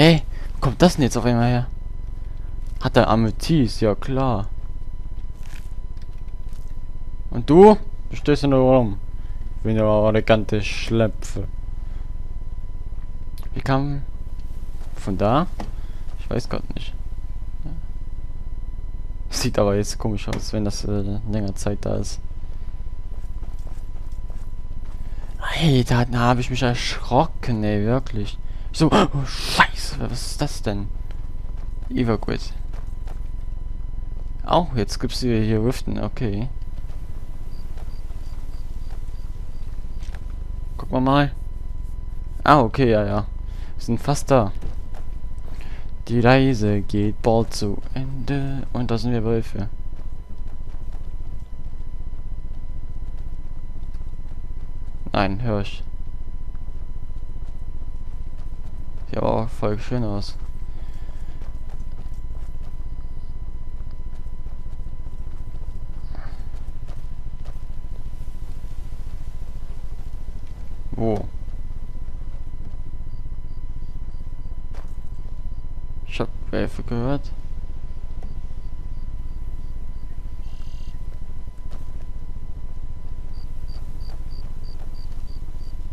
Hä? Wo kommt das denn jetzt auf einmal her? Hat er Amethyst? Ja, klar. Und du? Du stehst nur rum. Ich bin ja elegante Schlepfe. Wie kam... Von da? Ich weiß gerade nicht. Sieht aber jetzt komisch aus, wenn das äh, länger Zeit da ist. Alter, da habe ich mich erschrocken, ey, wirklich. Ich so, oh, scheiße, was ist das denn? Everquid. Auch, jetzt gibt's hier, hier Riften, okay. Gucken wir mal. Ah, okay, ja, ja. Wir sind fast da. Die Reise geht bald zu Ende. Und da sind wir Wölfe. Nein, Hirsch. Auch voll schön aus. Wo? Ich hab Wölfe gehört.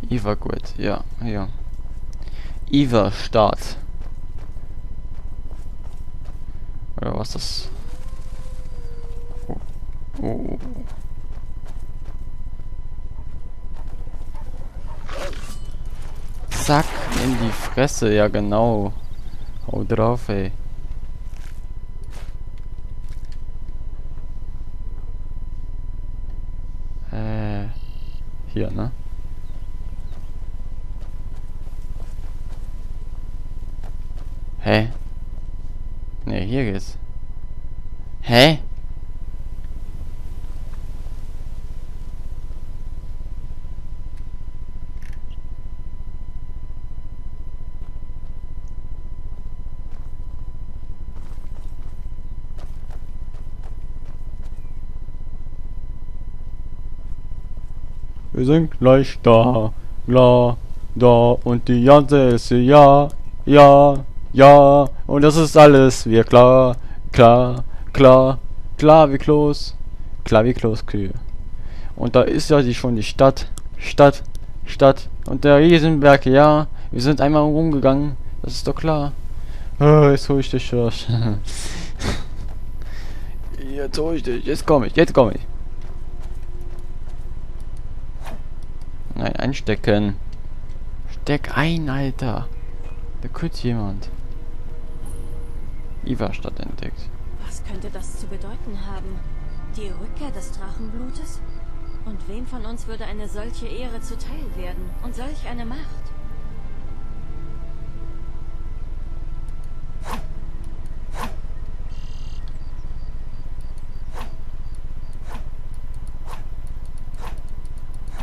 Evacuate, ja, ja. Eva Start. Oder was das? Oh. oh. Zack, in die Fresse, ja genau. Hau drauf, ey. Äh, hier, ne? Hä? Ne, hier geht's. Hä? Wir sind gleich da, la, da und die ganze ist ja, ja, ja, und das ist alles. Wir klar, klar, klar, klar wie Klos. Klar wie Klos Kühe. Und da ist ja die schon die Stadt. Stadt, Stadt. Und der Riesenberg, ja. Wir sind einmal rumgegangen. Das ist doch klar. Oh, jetzt hol ich dich durch. jetzt hol ich dich. Jetzt komme ich, jetzt komme ich. Nein, einstecken. Steck ein, Alter. Da küsst jemand. Iva-Stadt entdeckt. Was könnte das zu bedeuten haben? Die Rückkehr des Drachenblutes? Und wem von uns würde eine solche Ehre zuteil werden? Und solch eine Macht?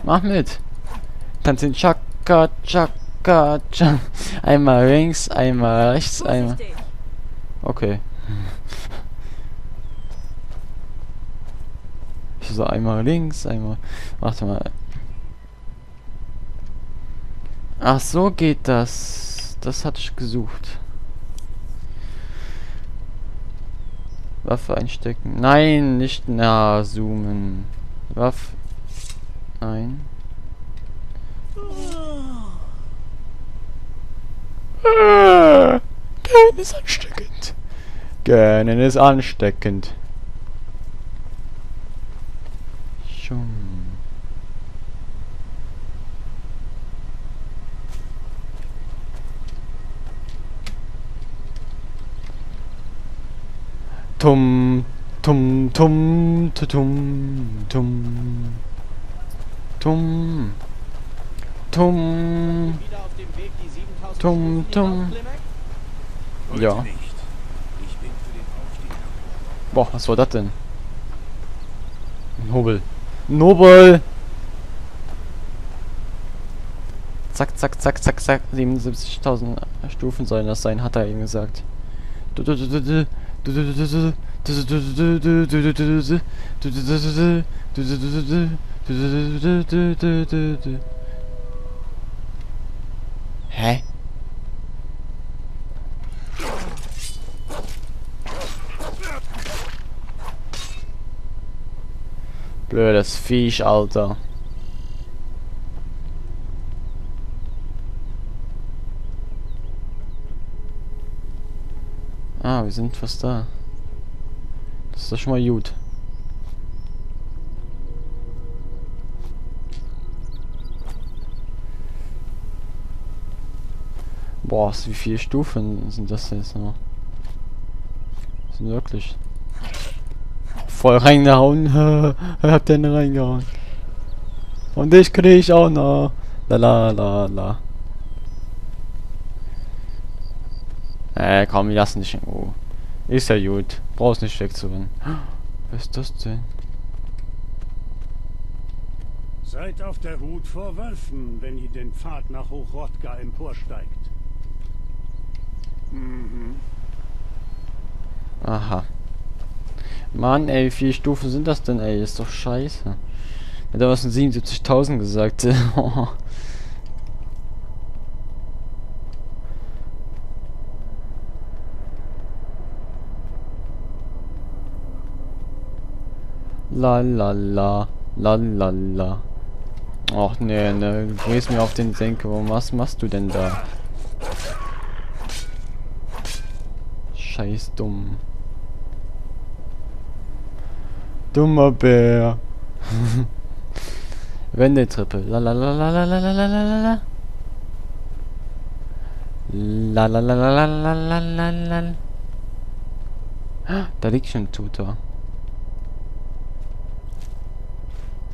Mach mit! Tanz den Chaka, Chaka, Chaka. Einmal links, einmal rechts, einmal... Okay. Ich so einmal links, einmal... Warte mal. Ach, so geht das. Das hatte ich gesucht. Waffe einstecken. Nein, nicht nah zoomen. Waffe. Nein. Ah. Gähnen ist ansteckend. Gähnen ist ansteckend. Tum, tum, tum, tum, tum, tum, tum, tum, tum. Ja. Boah, was war das denn? Nobel. Nobel! Zack, zack, zack, zack, zack. 77.000 Stufen sollen das sein, hat er eben gesagt. Hä? Blödes Viech, Alter. Ah, wir sind fast da. Das ist doch schon mal gut. Boah, wie viele Stufen sind das jetzt noch? Sind wirklich voll reingehauen. Hab den reingehauen. Und ich krieg auch noch. La la la la. Äh, komm, wir lassen dich in Ruhe. Ist ja gut. Brauchst nicht wegzurennen. Was ist das denn? Seid auf der Hut vor Wölfen, wenn ihr den Pfad nach Hochrodka emporsteigt. Mhm. Aha. Mann, ey, wie viele Stufen sind das denn, ey? Ist doch scheiße. Er was in 77.000 gesagt. la la la la la la. Ach nee, ne, du gehst mir auf den Senke. Was machst du denn da? Scheiß dumm. Dummer Bär. Wendetreppe. La la la la la la la la la la la. La la la la la la la la. Da liegt schon ein Tutor.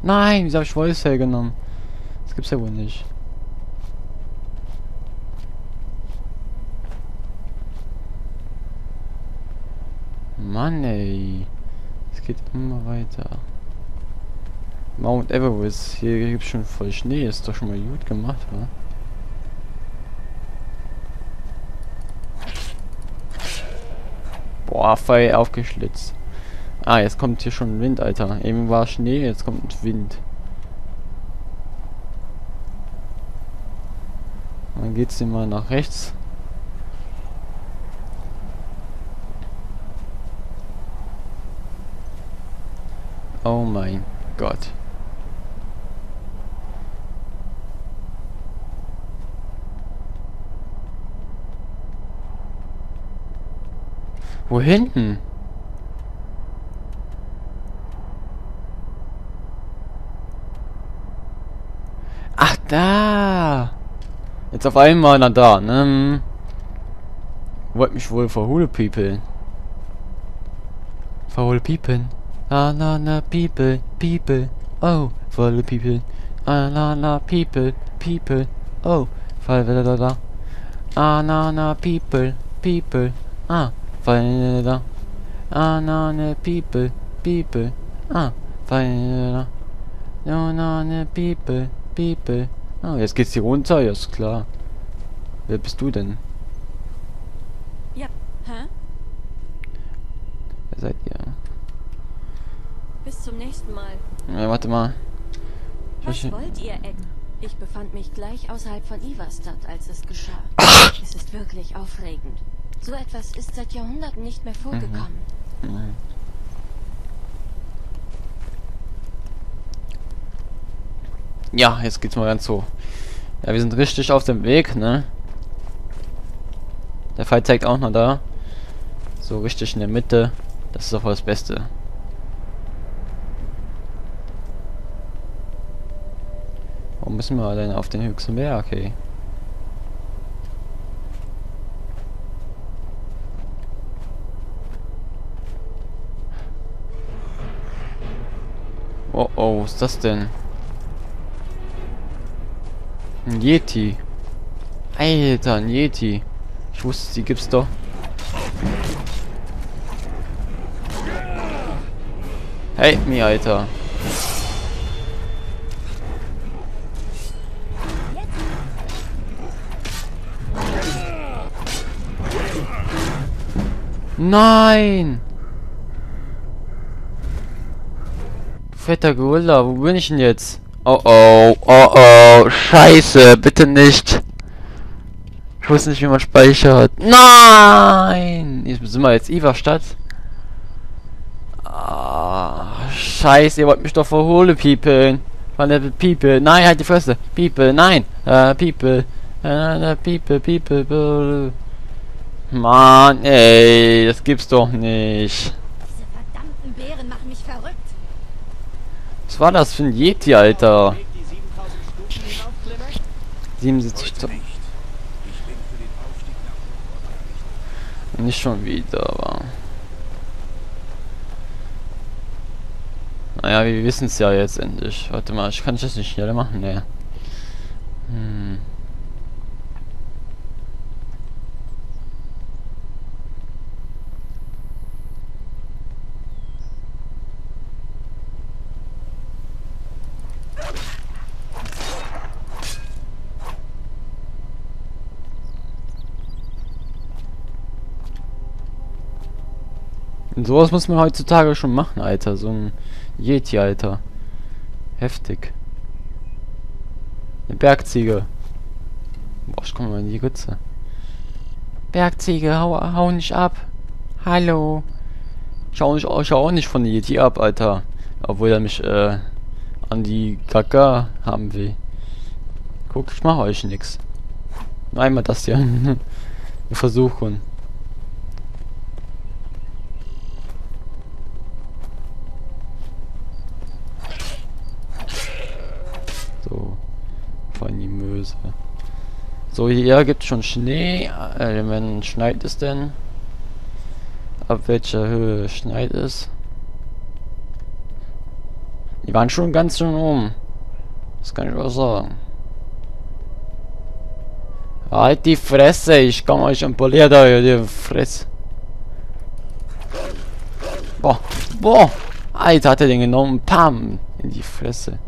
Nein, wieso hab ich Voice hergenommen? Das gibt's ja wohl nicht. Mann ey. Es geht immer weiter. Mount Everest. Hier gibt's schon voll Schnee. Ist doch schon mal gut gemacht, wa? Boah, voll aufgeschlitzt. Ah, jetzt kommt hier schon Wind, Alter. Eben war Schnee, jetzt kommt Wind. Dann geht's immer nach rechts. Oh mein Gott. Wo hinten? Ach, da. Jetzt auf einmal na da, ne? Wollt mich wohl verhole people. Verhole people. La la la people, people. Oh, verhole people. Ah la la people, people. Oh, verhole da da. Ah na na people, people. Ah, verhole da. Ah na na people, people. Ah, verhole da. No na na people. People. Ah, jetzt geht's hier runter, ja ist klar. Wer bist du denn? Ja, hä? Wer seid ihr? Bis zum nächsten Mal. Ja, warte mal. Was Ich- wollt ihr, Eck? Ich befand mich gleich außerhalb von Iverstadt, als es geschah. Es ist wirklich aufregend. So etwas ist seit Jahrhunderten nicht mehr vorgekommen. Mhm. Ja, jetzt geht's mal ganz so. Ja, wir sind richtig auf dem Weg, ne? Der Pfeil zeigt auch noch da. So richtig in der Mitte. Das ist doch wohl das Beste. Warum müssen wir denn auf den höchsten Berg, okay? Oh oh, was ist das denn? Ein Yeti. Alter, ein Yeti. Ich wusste, die gibt's doch. Hey, mir, Alter. Nein! Fetter Gorilla, wo bin ich denn jetzt? Oh oh, oh oh, scheiße, bitte nicht. Ich wusste nicht, wie man speichert. Nein! Jetzt sind wir jetzt Iverstadt. Ah, scheiße, ihr wollt mich doch verholen, People. Von der People. Nein, halt die Fresse. People, nein. Äh, People. Äh, People, People, People. Mann, ey, das gibt's doch nicht. Diese verdammten Bären machen mich verrückt. Was war das für ein Yeti, Alter? Weg die 7000 Stufen hinauf, Clement? 77 to Nicht. Ich bin für den Aufstieg nach Hochwort Nicht schon wieder, aber. Naja, wir wissen es ja jetzt endlich. Warte mal, ich kann das nicht schneller machen, ne. Und sowas muss man heutzutage schon machen, Alter. So ein Yeti, Alter. Heftig. Eine Bergziege. Boah, ich komme mal in die Ritze. Bergziege, hau, hau nicht ab. Hallo. Ich hau, nicht, ich hau auch nicht von Yeti ab, Alter. Obwohl er mich, äh, an die Gaga haben will. Guck, ich mache euch nix. Nur einmal das hier. Eine Möse. So, hier gibt es schon Schnee. Äh, wenn schneit es denn? Ab welcher Höhe schneit es? Die waren schon ganz schön oben. Das kann ich auch sagen. Halt die Fresse, ich komm euch und poliere da die Fresse. Boah, boah. Alter, hat er den genommen. Pam. In die Fresse.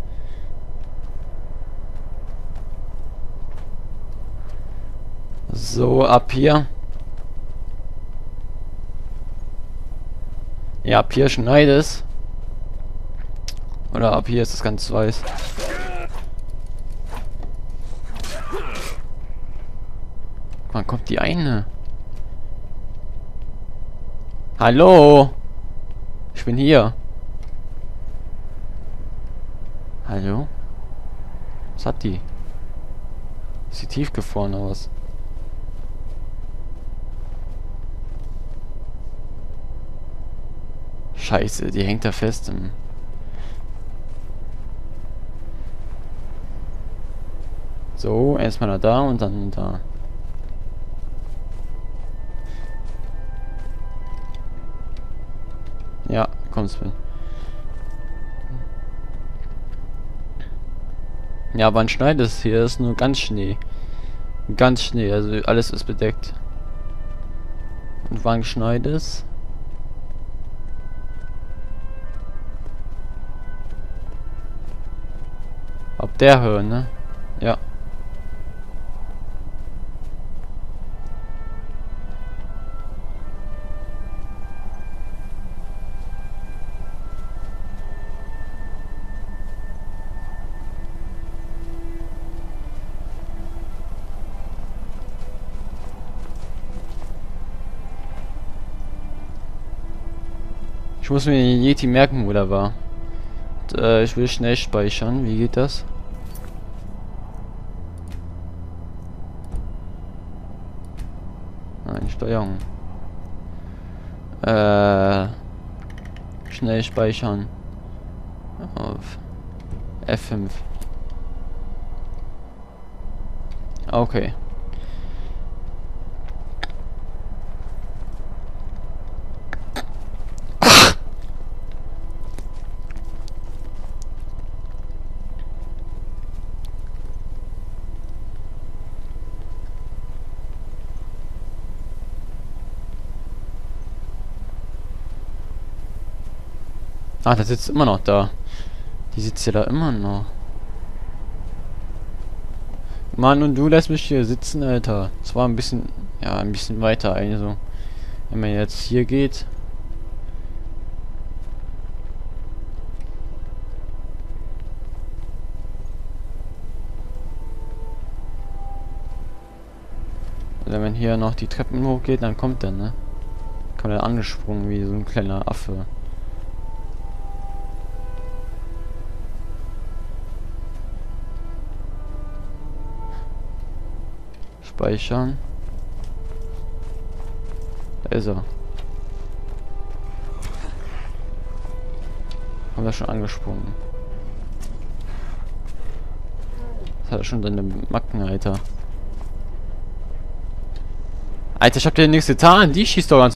So, ab hier. Ja, ab hier schneit es. Oder ab hier ist es ganz weiß. Wann kommt die eine? Hallo? Ich bin hier. Hallo? Was hat die? Ist sie tiefgefroren oder was? Scheiße, die hängt da fest. So, erstmal da und dann da. Ja, komm, Sven. Ja, wann schneit es hier? Ist nur ganz Schnee. Ganz Schnee, also alles ist bedeckt. Und wann schneit es? Der Höhe, ne? Ja. Ich muss mir den Yeti merken, wo der war. Und, äh, ich will schnell speichern. Wie geht das? Einstellung. Äh, schnell speichern. Auf F5. Okay. Ah, der sitzt immer noch da. Die sitzt ja da immer noch. Mann, und du lässt mich hier sitzen, Alter. Es war ein bisschen, ja, ein bisschen weiter, also. Wenn man jetzt hier geht. Also wenn hier noch die Treppen hochgeht, dann kommt der, ne? Kommt er angesprungen wie so ein kleiner Affe. Speichern. Da ist er. Haben wir schon angesprungen. Das hat er schon seine Macken, Alter. Alter, ich hab dir nichts getan. Die schießt doch ganz